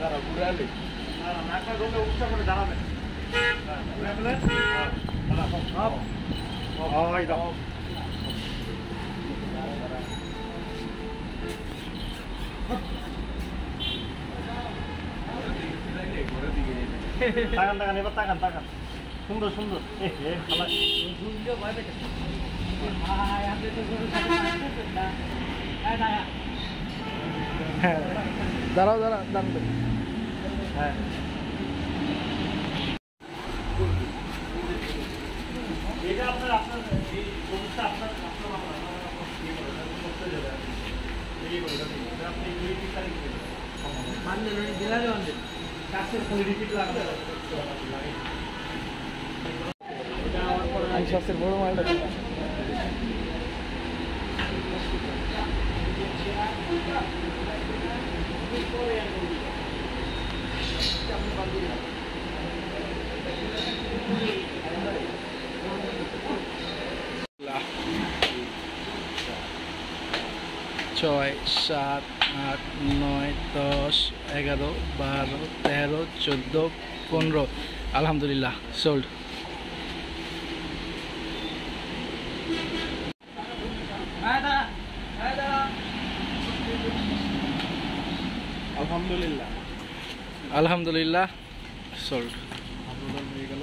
দাঁড়া দাঁড়াবে তাকান তাকান এবার তাকান তাকান সুন্দর সুন্দর দাঁড়াও দাঁড়াও দাঁড়াও। হ্যাঁ। এটা আপনার আপনার এই ছবিটা আপনার আপনার বাবা, আমার বাবা, ইয়ে ছয় সাত আট নয় দশ এগারো বারো তেরো চোদ্দ পনেরো। আলহামদুলিল্লাহ সোল্ড আলহামদুলিল্লাহ। আলহামদুলিল্লাহ। আপনাদের হয়ে গেল